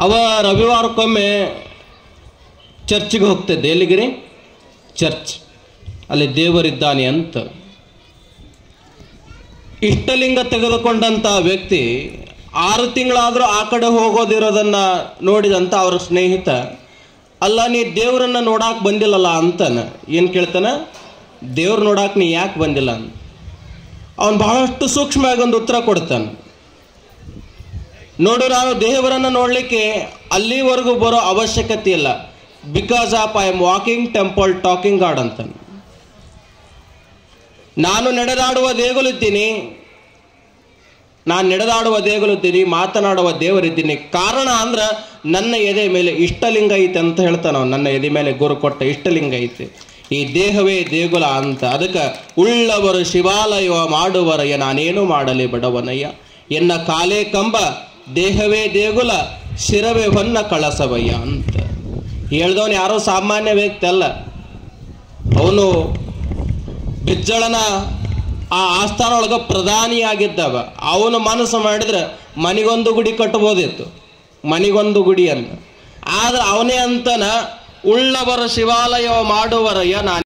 ಅವ ರವಿವಾರಕ್ಕೊಮ್ಮೆ ಚರ್ಚಿಗೆ ಹೋಗ್ತಿದ್ದೆ ಎಲ್ಲಿಗಿರಿ? ಚರ್ಚ್. ಅಲ್ಲಿ ದೇವರಿದ್ದಾನೆ ಅಂತ. ಇಷ್ಟಲಿಂಗ ತೆಗೆದುಕೊಂಡಂಥ ವ್ಯಕ್ತಿ ಆರು ತಿಂಗಳಾದರೂ ಆ ಕಡೆ ಹೋಗೋದಿರೋದನ್ನ ನೋಡಿದಂತ ಅವ್ರ ಸ್ನೇಹಿತ, ಅಲ್ಲ, ನೀ ದೇವರನ್ನು ನೋಡಕ್ಕೆ ಬಂದಿಲ್ಲಲ್ಲ ಅಂತಾನೆ. ಏನು ಕೇಳ್ತಾನೆ? ದೇವ್ರು ನೋಡಾಕ್ ನೀ ಯಾಕೆ ಬಂದಿಲ್ಲ ಅಂತ. ಅವನು ಬಹಳಷ್ಟು ಸೂಕ್ಷ್ಮವಾಗಿ ಒಂದು ಉತ್ತರ ಕೊಡ್ತಾನೆ. ನೋಡು, ನಾನು ದೇವರನ್ನು ನೋಡಲಿಕ್ಕೆ ಅಲ್ಲಿವರೆಗೂ ಬರೋ ಅವಶ್ಯಕತೆ ಇಲ್ಲ. Because of I am walking temple talking god ಅಂತ ನಾನು ನಡೆದಾಡುವ ದೇಗುಲಿದ್ದೀನಿ, ನಾನು ನಡೆದಾಡುವ ದೇಗುಲಿದ್ದೀನಿ, ಮಾತನಾಡುವ ದೇವರಿದ್ದೀನಿ. ಕಾರಣ ಅಂದ್ರೆ ನನ್ನ ಎದೆ ಮೇಲೆ ಇಷ್ಟಲಿಂಗ ಐತೆ ಅಂತ ಹೇಳ್ತಾನೆ. ನನ್ನ ಎದೆ ಮೇಲೆ ಗುರು ಕೊಟ್ಟ ಇಷ್ಟಲಿಂಗ ಐತೆ. ಈ ದೇಹವೇ ದೇಗುಲ ಅಂತ. ಅದಕ್ಕೆ ಉಳ್ಳವರು ಶಿವಾಲಯ ಮಾಡುವರಯ್ಯ. ನಾನೇನು ಮಾಡಲಿ ಬಡವನಯ್ಯ. ಎನ್ನ ಕಾಲೇ ಕಂಬ ದೇಹವೇ ದೇಗುಲ, ಶಿರವೇ ಹೊನ್ನ ಕಳಸವಯ್ಯ ಅಂತ. ಹೇಳ್ದವನು ಯಾರೋ ಸಾಮಾನ್ಯ ವ್ಯಕ್ತಿ ಅಲ್ಲ. ಅವನು ಬಿಜ್ಜಳನ ಆ ಆಸ್ಥಾನ ಒಳಗ ಪ್ರಧಾನಿಯಾಗಿದ್ದವ. ಅವನು ಮನಸ್ಸು ಮಾಡಿದ್ರೆ ಮನಿಗೊಂದು ಗುಡಿ ಕಟ್ಟಬೋದಿತ್ತು ಮನಿಗೊಂದು ಗುಡಿಯನ್ನು. ಆದ್ರೆ ಅವನೇ ಅಂತನ, ಉಳ್ಳವರ ಶಿವಾಲಯ ಮಾಡುವರಯ್ಯ ನಾನು.